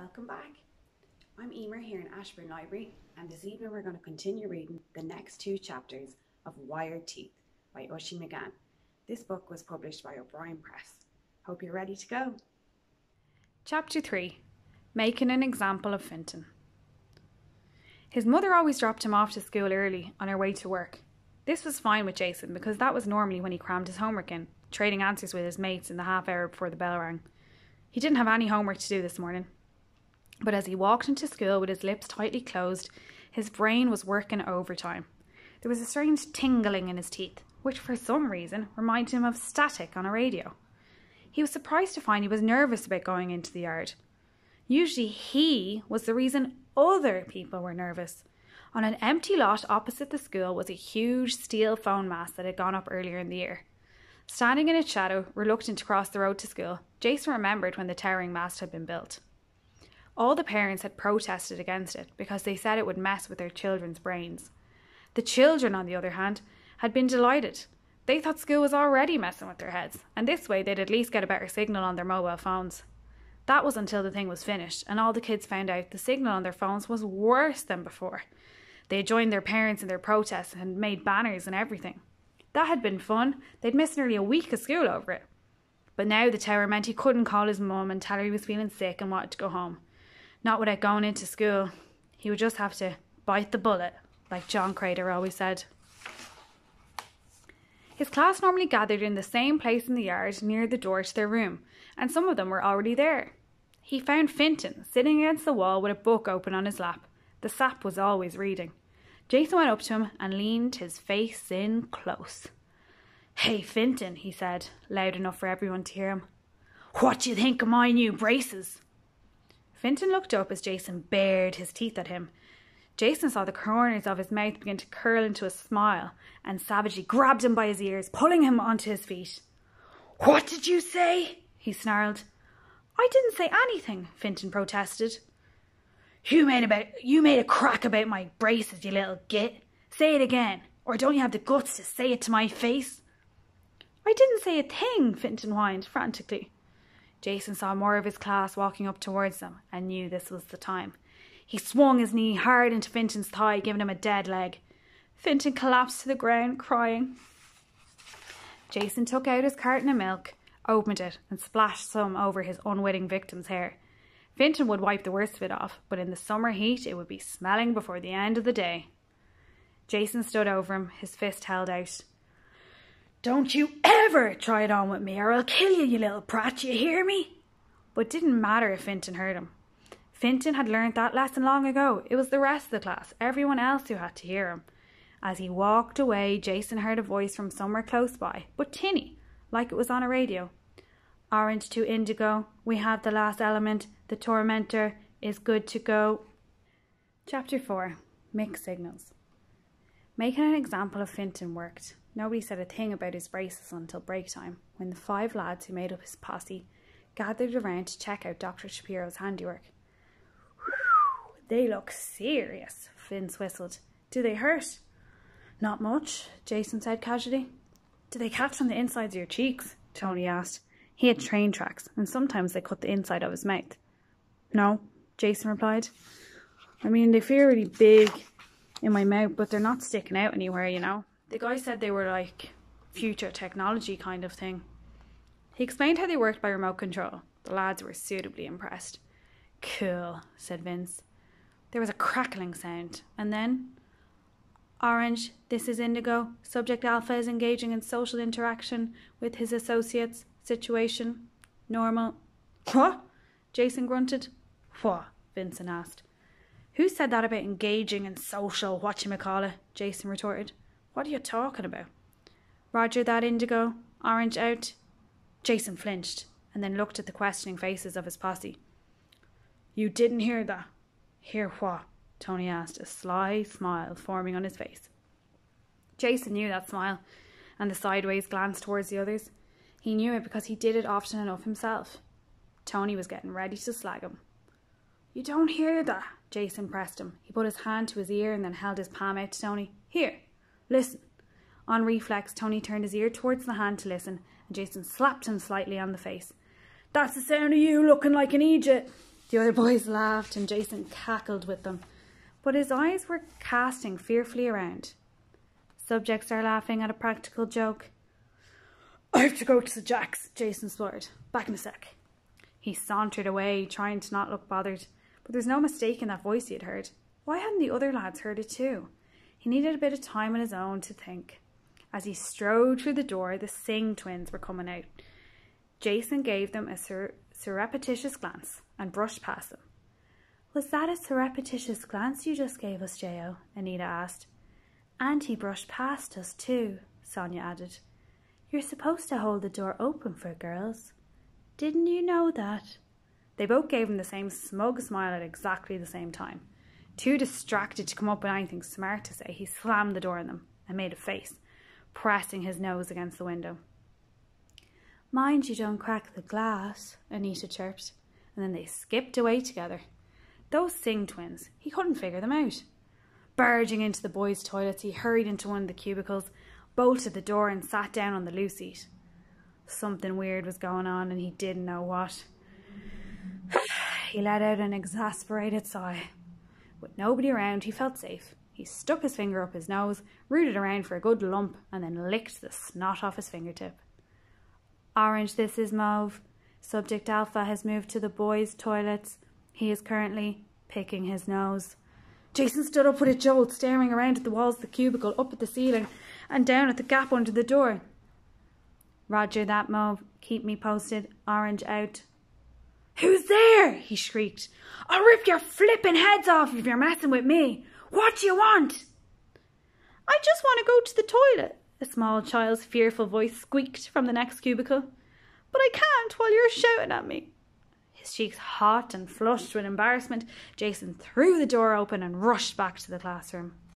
Welcome back. I'm Emer here in Ashbourne Library, and this evening we're going to continue reading the next two chapters of Wired Teeth by Oisin McGann. This book was published by O'Brien Press. Hope you're ready to go. Chapter 3 Making an Example of Fintan. His mother always dropped him off to school early on her way to work. This was fine with Jason because that was normally when he crammed his homework in, trading answers with his mates in the half hour before the bell rang. He didn't have any homework to do this morning. But as he walked into school with his lips tightly closed, his brain was working overtime. There was a strange tingling in his teeth, which for some reason reminded him of static on a radio. He was surprised to find he was nervous about going into the yard. Usually he was the reason other people were nervous. On an empty lot opposite the school was a huge steel phone mast that had gone up earlier in the year. Standing in its shadow, reluctant to cross the road to school, Jason remembered when the towering mast had been built. All the parents had protested against it because they said it would mess with their children's brains. The children, on the other hand, had been delighted. They thought school was already messing with their heads, and this way they'd at least get a better signal on their mobile phones. That was until the thing was finished, and all the kids found out the signal on their phones was worse than before. They had joined their parents in their protests and made banners and everything. That had been fun. They'd missed nearly a week of school over it. But now the tower meant he couldn't call his mum and tell her he was feeling sick and wanted to go home. Not without going into school. He would just have to bite the bullet, like John Crater always said. His class normally gathered in the same place in the yard near the door to their room, and some of them were already there. He found Fintan sitting against the wall with a book open on his lap. The sap was always reading. Jason went up to him and leaned his face in close. Hey, Fintan, he said, loud enough for everyone to hear him. What do you think of my new braces? Fintan looked up as Jason bared his teeth at him. Jason saw the corners of his mouth begin to curl into a smile and savagely grabbed him by his ears, pulling him onto his feet. What did you say? he snarled. I didn't say anything, Fintan protested. You made about you made a crack about my braces, you little git. Say it again, or don't you have the guts to say it to my face? I didn't say a thing, Fintan whined frantically. Jason saw more of his class walking up towards them and knew this was the time. He swung his knee hard into Fintan's thigh, giving him a dead leg. Fintan collapsed to the ground, crying. Jason took out his carton of milk, opened it, and splashed some over his unwitting victim's hair. Fintan would wipe the worst of it off, but in the summer heat it would be smelling before the end of the day. Jason stood over him, his fist held out. Don't you ever try it on with me, or I'll kill you, you little brat, you hear me? But it didn't matter if Fintan heard him. Fintan had learnt that lesson long ago. It was the rest of the class, everyone else who had to hear him. As he walked away, Jason heard a voice from somewhere close by, but tinny, like it was on a radio. Orange to indigo, we have the last element, the tormentor is good to go. Chapter 4 Mixed Signals. Making an example of Fintan worked. Nobody said a thing about his braces until break time, when the five lads who made up his posse gathered around to check out Dr. Shapiro's handiwork. They look serious, Vince whistled. Do they hurt? Not much, Jason said casually. Do they catch on the insides of your cheeks? Tony asked. He had train tracks, and sometimes they cut the inside of his mouth. No, Jason replied. I mean, they feel really big in my mouth, but they're not sticking out anywhere, you know. The guy said they were like future technology kind of thing. He explained how they worked by remote control. The lads were suitably impressed. Cool, said Vince. There was a crackling sound, and then Orange, this is Indigo. Subject Alpha is engaging in social interaction with his associates. Situation normal. What? Jason grunted. What? Vincent asked. Who said that about engaging in social whatchamacallit? Jason retorted. What are you talking about? Roger that, Indigo. Orange out. Jason flinched and then looked at the questioning faces of his posse. You didn't hear that? Hear what? Tony asked, a sly smile forming on his face. Jason knew that smile and the sideways glance towards the others. He knew it because he did it often enough himself. Tony was getting ready to slag him. You don't hear that, Jason pressed him. He put his hand to his ear and then held his palm out to Tony. Here, listen. On reflex, Tony turned his ear towards the hand to listen, and Jason slapped him slightly on the face. That's the sound of you looking like an Egypt. The other boys laughed and Jason cackled with them, but his eyes were casting fearfully around. Subjects are laughing at a practical joke. I have to go to the Jacks, Jason spluttered. Back in a sec. He sauntered away, trying to not look bothered, but there's no mistaking that voice he had heard. Why hadn't the other lads heard it too? He needed a bit of time on his own to think. As he strode through the door, the Singh twins were coming out. Jason gave them a sur- surreptitious glance and brushed past them. Was that a surreptitious glance you just gave us, Jo? Anita asked. And he brushed past us, too, Sonia added. You're supposed to hold the door open for girls. Didn't you know that? They both gave him the same smug smile at exactly the same time. Too distracted to come up with anything smart to say, he slammed the door on them and made a face, pressing his nose against the window. Mind you don't crack the glass, Anita chirped, and then they skipped away together. Those Singh twins, he couldn't figure them out. Barging into the boys' toilets, he hurried into one of the cubicles, bolted the door, and sat down on the loo seat. Something weird was going on, and he didn't know what. he let out an exasperated sigh. With nobody around, he felt safe. He stuck his finger up his nose, rooted around for a good lump, and then licked the snot off his fingertip. Orange, this is Mauve. Subject Alpha has moved to the boys' toilets. He is currently picking his nose. Jason stood up with a jolt, staring around at the walls of the cubicle, up at the ceiling, and down at the gap under the door. Roger that, Mauve. Keep me posted. Orange out. Who's there? he shrieked. I'll rip your flippin' heads off if you're messing with me. What do you want? I just want to go to the toilet, a small child's fearful voice squeaked from the next cubicle. But I can't while you're shouting at me. His cheeks hot and flushed with embarrassment, Jason threw the door open and rushed back to the classroom.